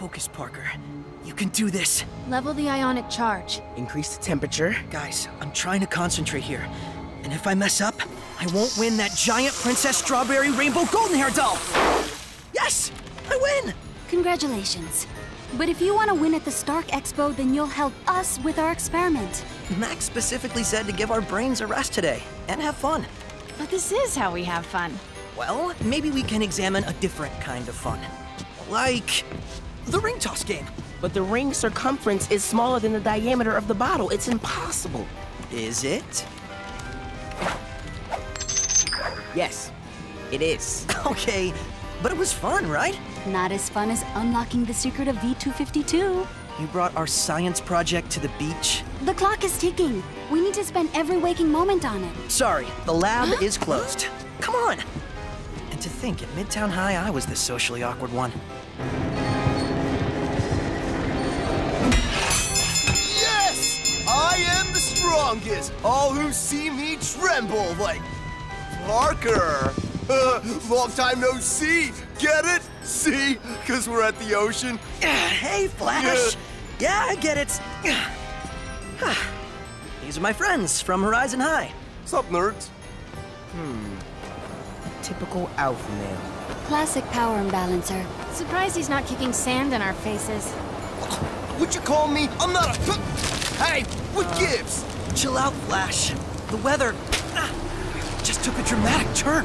Focus, Parker. You can do this. Level the ionic charge. Increase the temperature. Guys, I'm trying to concentrate here. And if I mess up, I won't win that giant Princess Strawberry Rainbow Golden Hair doll! Yes! I win! Congratulations. But if you want to win at the Stark Expo, then you'll help us with our experiment. Max specifically said to give our brains a rest today and have fun. But this is how we have fun. Well, maybe we can examine a different kind of fun. Like the ring toss game. But the ring circumference is smaller than the diameter of the bottle. It's impossible. Is it? Yes, it is. Okay, but it was fun, right? Not as fun as unlocking the secret of V252. You brought our science project to the beach. The clock is ticking. We need to spend every waking moment on it. Sorry, the lab is closed. Come on! And to think, at Midtown High, I was the socially awkward one. Strongest! All who see me tremble like Parker. Long time no see. Get it? See? Because we're at the ocean. hey, Flash! Yeah, I get it. These are my friends from Horizon High. Sup, nerds? Hmm. Typical alpha male. Classic power imbalancer. Surprised he's not kicking sand in our faces. What you call me? I'm not a. Hey, what gives? Chill out, Flash. The weather ah, just took a dramatic turn.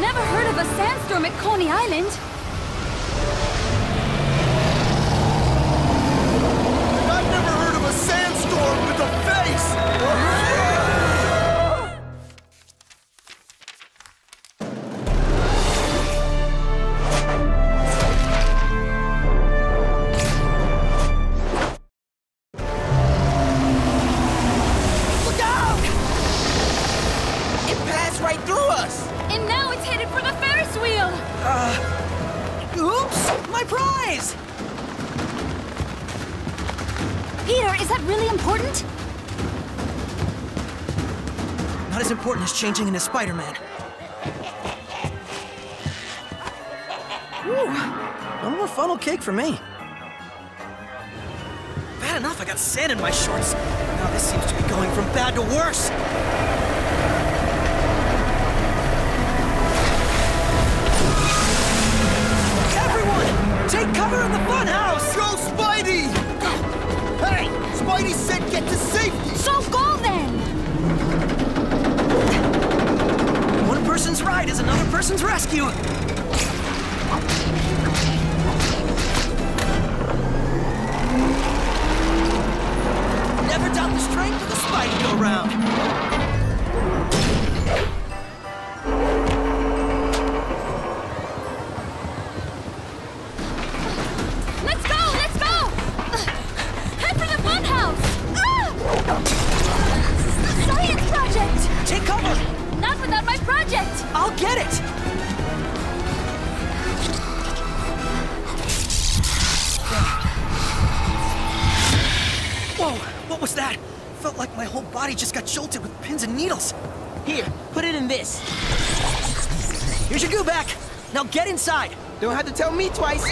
Never heard of a sandstorm at Coney Island. I've never heard of a sandstorm with a face. Changing into Spider-Man. Whew. No more funnel cake for me. Bad enough I got sand in my shorts. Now this seems to be going from bad to worse. Everyone! Take cover in the funhouse! Person's rescue. Never doubt the strength of the Spidey go round. I'll get it! Whoa, what was that? Felt like my whole body just got jolted with pins and needles. Here, put it in this. Here's your goo back. Now get inside. Don't have to tell me twice.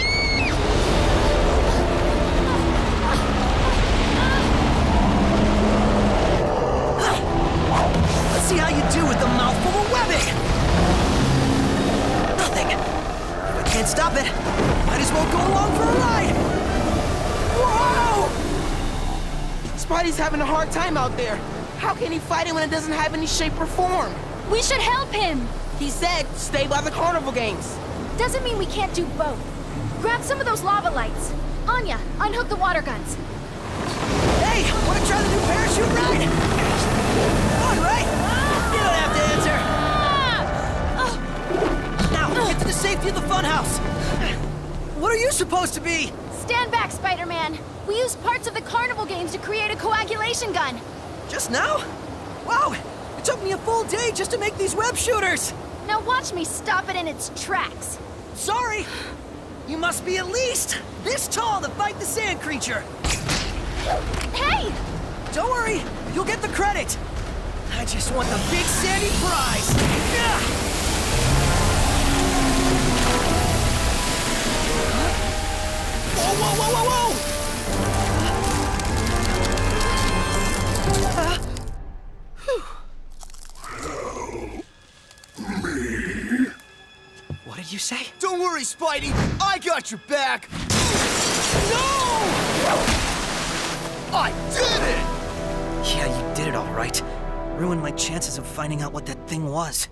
Stop it, might as well go along for a ride. Whoa! Spidey's having a hard time out there. How can he fight it when it doesn't have any shape or form? We should help him! He said, stay by the carnival games. Doesn't mean we can't do both. Grab some of those lava lights. Anya, unhook the water guns. Hey, wanna try the new parachute ride? Fun, right? To the safety of the funhouse. What are you supposed to be? Stand back, Spider-Man. We used parts of the carnival games to create a coagulation gun. Just now? Wow, it took me a full day just to make these web shooters. Now watch me stop it in its tracks. Sorry. You must be at least this tall to fight the sand creature. Hey! Don't worry, you'll get the credit. I just want the big sandy prize. Whoa, whoa, whoa, whoa, whoa! Me. What did you say? Don't worry, Spidey. I got your back. No! I did it! Yeah, you did it all right. Ruined my chances of finding out what that thing was.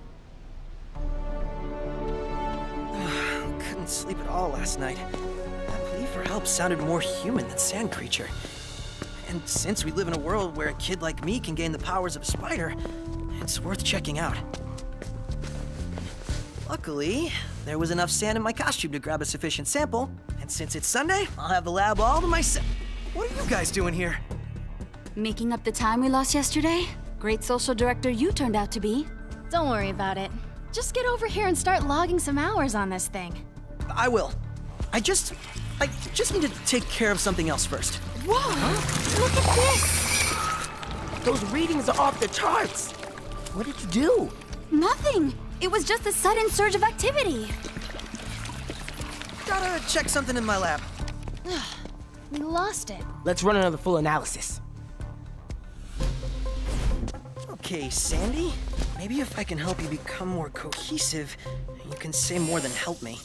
Couldn't sleep at all last night. That plea for help sounded more human than Sand Creature. And since we live in a world where a kid like me can gain the powers of a spider, it's worth checking out. Luckily, there was enough sand in my costume to grab a sufficient sample, and since it's Sunday, I'll have the lab all to myself. What are you guys doing here? Making up the time we lost yesterday? Great social director you turned out to be. Don't worry about it. Just get over here and start logging some hours on this thing. I will. I just... I just need to take care of something else first. Whoa! Look at this! Those readings are off the charts. What did you do? Nothing. It was just a sudden surge of activity. Gotta check something in my lab. We lost it. Let's run another full analysis. Okay, Sandy. Maybe if I can help you become more cohesive, you can say more than help me.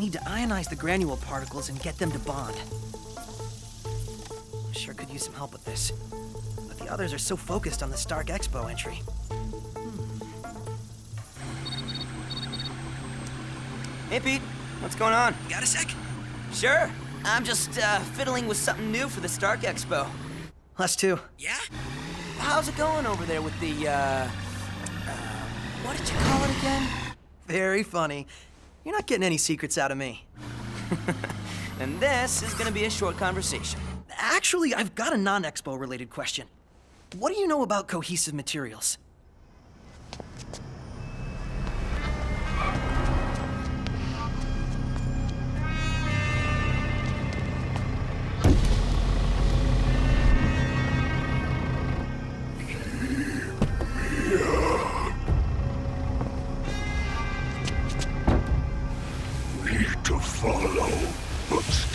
Need to ionize the granule particles and get them to bond. Sure could use some help with this. But the others are so focused on the Stark Expo entry. Hey, Pete. What's going on? You got a sec? Sure. I'm just uh, fiddling with something new for the Stark Expo. Us too. Yeah? How's it going over there with the, uh, uh, what did you call it again? Very funny. You're not getting any secrets out of me. And this is gonna be a short conversation. Actually, I've got a non-expo related question. What do you know about cohesive materials?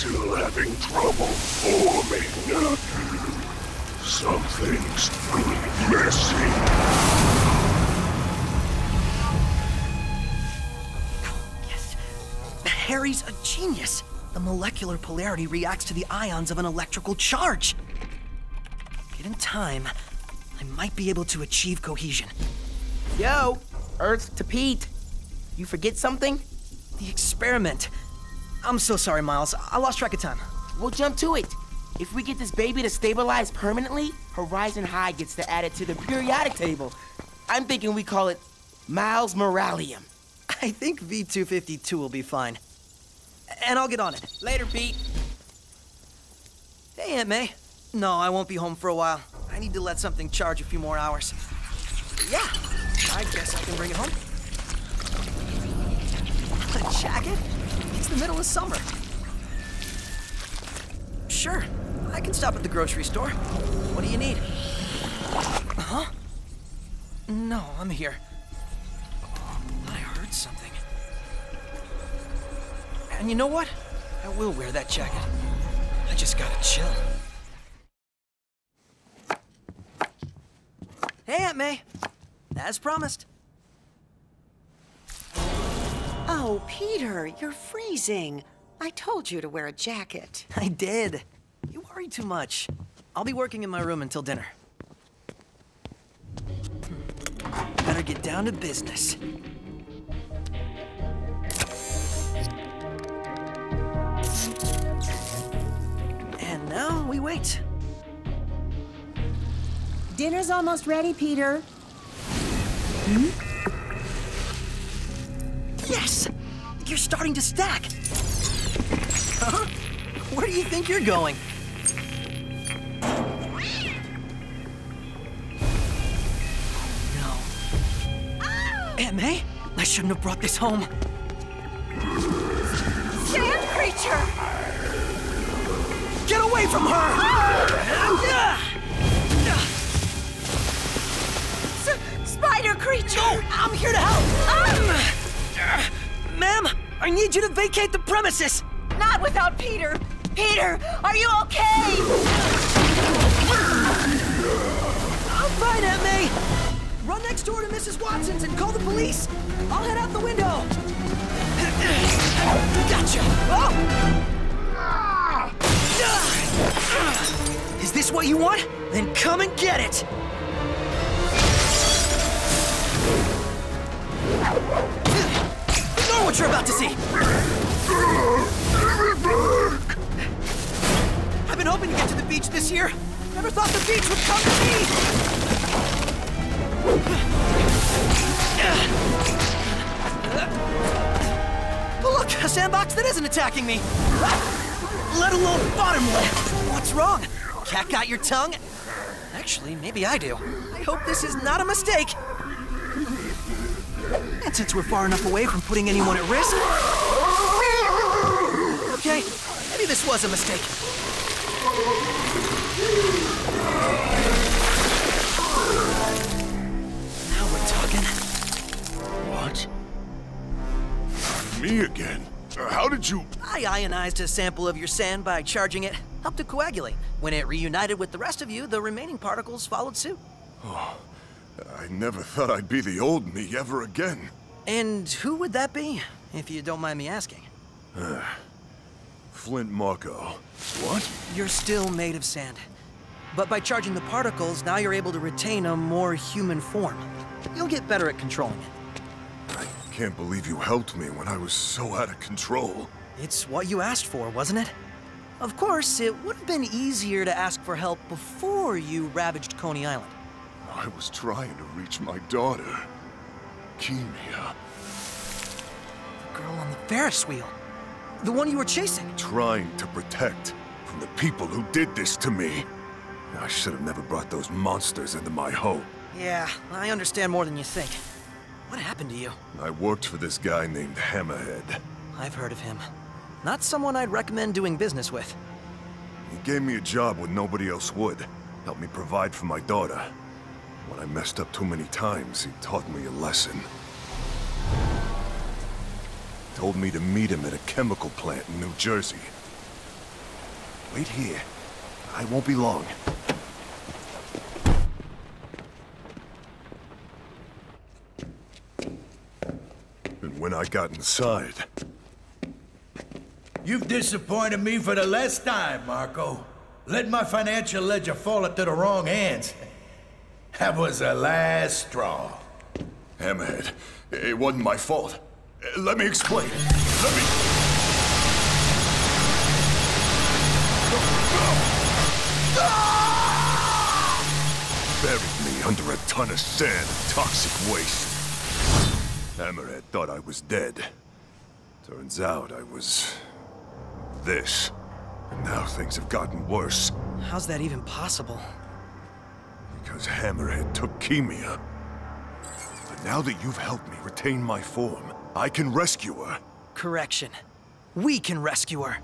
Still having trouble forming. Something's messy. Yes. Harry's a genius. The molecular polarity reacts to the ions of an electrical charge. Get in time, I might be able to achieve cohesion. Yo, Earth to Pete. You forget something? The experiment. I'm so sorry, Miles. I lost track of time. We'll jump to it. If we get this baby to stabilize permanently, Horizon High gets to add it to the periodic table. I'm thinking we call it Miles Moralium. I think V252 will be fine. And I'll get on it. Later, Pete. Hey, Aunt May. No, I won't be home for a while. I need to let something charge a few more hours. Yeah, I guess I can bring it home. A jacket? It's the middle of summer. Sure, I can stop at the grocery store. What do you need? Huh? No, I'm here. I heard something. And you know what? I will wear that jacket. I just gotta chill. Hey, Aunt May. As promised. Oh, Peter, you're freezing. I told you to wear a jacket. I did. You worry too much. I'll be working in my room until dinner. Hmm. Better get down to business. And now we wait. Dinner's almost ready, Peter. Yes! You're starting to stack! Huh? Where do you think you're going? Oh, no. Aunt May? I shouldn't have brought this home. Sand creature! Get away from her! Spider creature! No, I'm here to help! Um, Ma'am, I need you to vacate the premises! Not without Peter! Peter, are you okay? I'm fine, Aunt May! Run next door to Mrs. Watson's and call the police. I'll head out the window. Gotcha. Oh! Is this what you want? Then come and get it. What you're about to see. I've been hoping to get to the beach this year. Never thought the beach would come to me. Oh, look, a sandbox that isn't attacking me. Let alone bottom bottomless. What's wrong? Cat got your tongue? Actually, maybe I do. I hope this is not a mistake. And since we're far enough away from putting anyone at risk. Okay, maybe this was a mistake. Now we're talking. What? Me again? Uh, How did you... I ionized a sample of your sand by charging it. Helped it coagulate. When it reunited with the rest of you, the remaining particles followed suit. Oh, I never thought I'd be the old me ever again. And who would that be, if you don't mind me asking? Flint Marko. What? You're still made of sand. But by charging the particles, now you're able to retain a more human form. You'll get better at controlling it. I can't believe you helped me when I was so out of control. It's what you asked for, wasn't it? Of course, it would have been easier to ask for help before you ravaged Coney Island. I was trying to reach my daughter. Keemia. The girl on the Ferris wheel. The one you were chasing. Trying to protect from the people who did this to me. I should have never brought those monsters into my home. Yeah, I understand more than you think. What happened to you? I worked for this guy named Hammerhead. I've heard of him. Not someone I'd recommend doing business with. He gave me a job when nobody else would. Helped me provide for my daughter. When I messed up too many times, he taught me a lesson. Told me to meet him at a chemical plant in New Jersey. Wait here. I won't be long. And when I got inside, You've disappointed me for the last time, Marko. Let my financial ledger fall into the wrong hands. That was the last straw. Hammerhead, it wasn't my fault. Let me explain. Let me... Buried me under a ton of sand and toxic waste. Hammerhead thought I was dead. Turns out I was... this. And now things have gotten worse. How's that even possible? Because Hammerhead took Keemia. But now that you've helped me retain my form, I can rescue her. Correction. We can rescue her.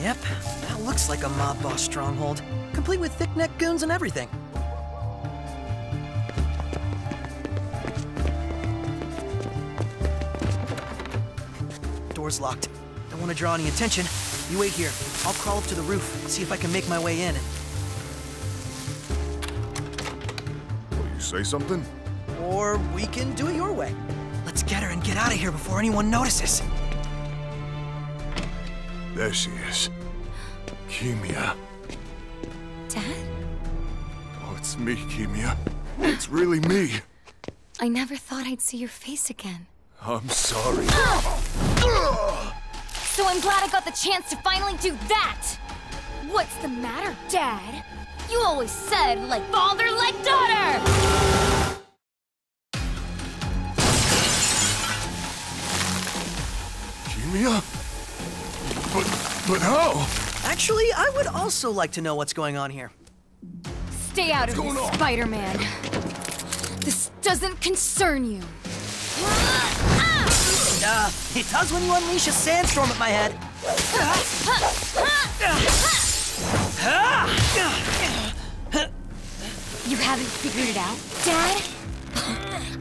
Yep, that looks like a mob boss stronghold, complete with thick-necked goons and everything. Door's locked. Don't want to draw any attention. You wait here. I'll crawl up to the roof, see if I can make my way in. Say something? Or we can do it your way. Let's get her and get out of here before anyone notices. There she is. Keemia. Dad? Oh, it's me, Keemia. It's really me. I never thought I'd see your face again. I'm sorry. So I'm glad I got the chance to finally do that! What's the matter, Dad? You always said, like father, like daughter! Keemia? But, but how? Actually, I would also like to know what's going on here. Stay out of going this. Spider-Man. This doesn't concern you. Uh, it does when you unleash a sandstorm at my head. You haven't figured it out, Dad?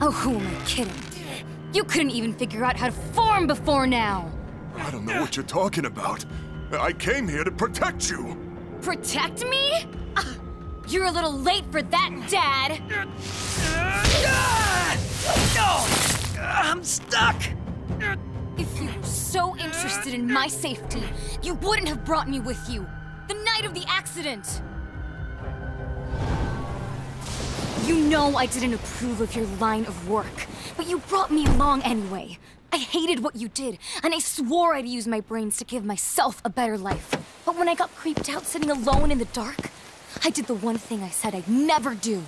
Oh, who am I kidding? You couldn't even figure out how to form before now. I don't know what you're talking about. I came here to protect you. Protect me? You're a little late for that, Dad. No! I'm stuck! If you were so interested in my safety, you wouldn't have brought me with you. The night of the accident! You know I didn't approve of your line of work but you brought me along anyway. I hated what you did, and I swore I'd use my brains to give myself a better life. But when I got creeped out sitting alone in the dark, I did the one thing I said I'd never do.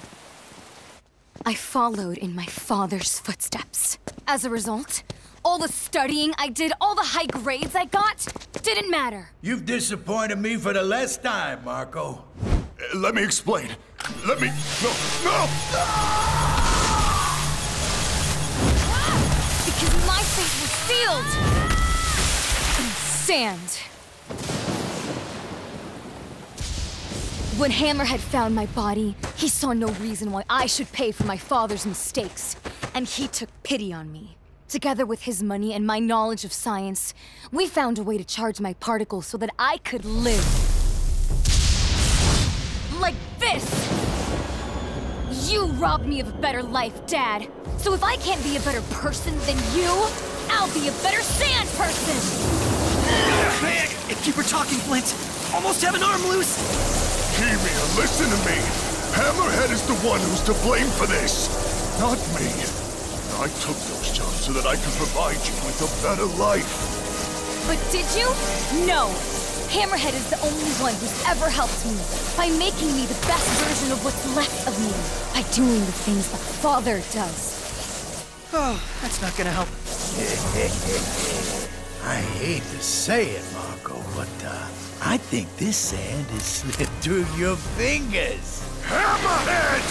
I followed in my father's footsteps. As a result, all the studying I did, all the high grades I got, didn't matter. You've disappointed me for the last time, Marko. Uh, let me explain. Let me... No, no! Because my fate was sealed in sand. When Hammerhead found my body, he saw no reason why I should pay for my father's mistakes, and he took pity on me. Together with his money and my knowledge of science, we found a way to charge my particles so that I could live. Like this! You robbed me of a better life, Dad. So if I can't be a better person than you, I'll be a better sand person! Man, keep her talking, Flint. Almost have an arm loose. Keemia, listen to me. Hammerhead is the one who's to blame for this, not me. I took those jobs so that I could provide you with a better life. But did you? No. Hammerhead is the only one who's ever helped me by making me the best version of what's left of me, by doing the things a father does. Oh, that's not gonna help. I hate to say it, Marko, but uh, I think this sand has slipped through your fingers. Hammerhead!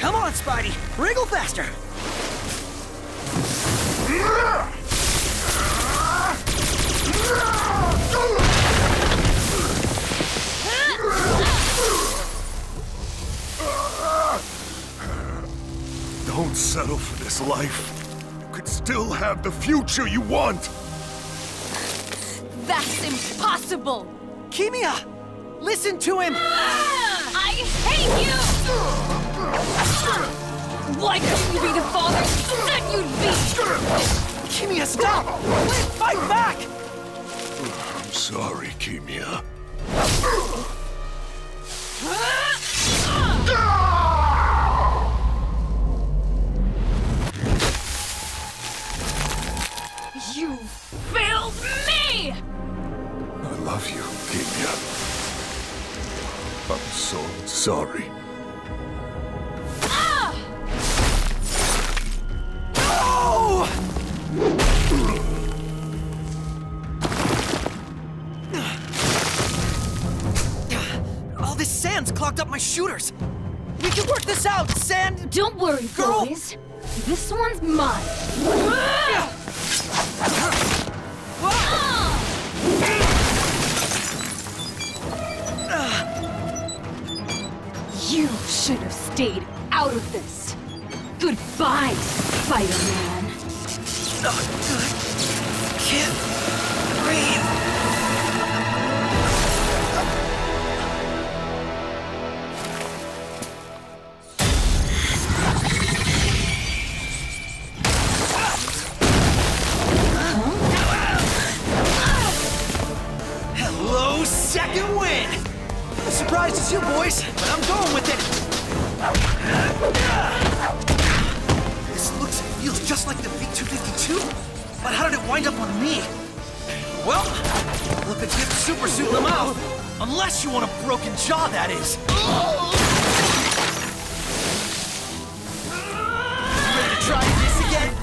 Come on, Spidey! Wriggle faster! Don't settle for this life. You could still have the future you want. That's impossible! Keemia! Listen to him! I hate you! Why couldn't you be the father you said you'd be? Keemia, stop! Flint, fight back! I'm sorry, Keemia. You should have stayed out of this. Goodbye, Spider-Man. Can't breathe. Well, look a gift super suit in the mouth. Unless you want a broken jaw, that is. Ready to try this again?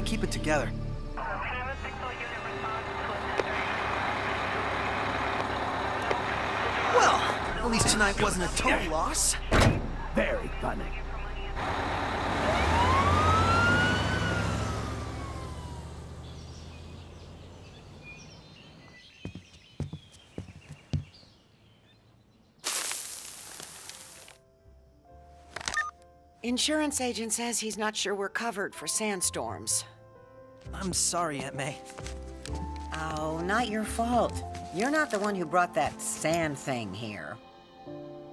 Can't keep it together. Well, at least tonight wasn't a total loss. Very funny. Insurance agent says he's not sure we're covered for sandstorms. I'm sorry, Aunt May. Oh, not your fault. You're not the one who brought that sand thing here.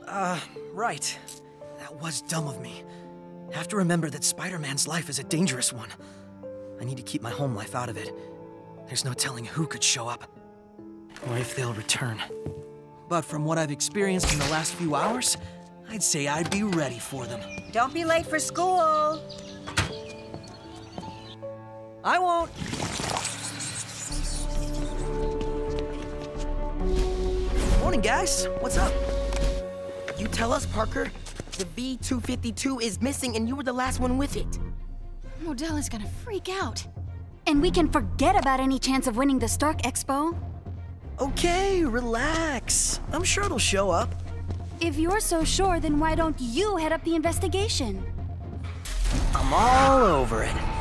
Uh, right. That was dumb of me. Have to remember that Spider-Man's life is a dangerous one. I need to keep my home life out of it. There's no telling who could show up, or if they'll return. But from what I've experienced in the last few hours, I'd say I'd be ready for them. Don't be late for school! I won't! Morning, guys. What's up? You tell us, Parker. The V-252 is missing and you were the last one with it. Modell is gonna freak out. And we can forget about any chance of winning the Stark Expo. Okay, relax. I'm sure it'll show up. If you're so sure, then why don't you head up the investigation? I'm all over it.